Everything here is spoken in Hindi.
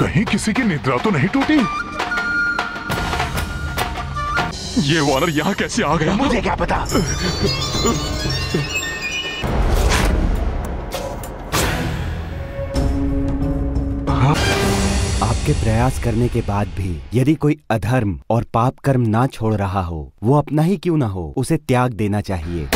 कहीं किसी की निद्रा तो नहीं टूटी? ये वानर यहाँ कैसे आ गया? मुझे क्या पता? आपके प्रयास करने के बाद भी, यदि कोई अधर्म और पाप कर्म ना छोड़ रहा हो, वो अपना ही क्यों ना हो, उसे त्याग देना चाहिए।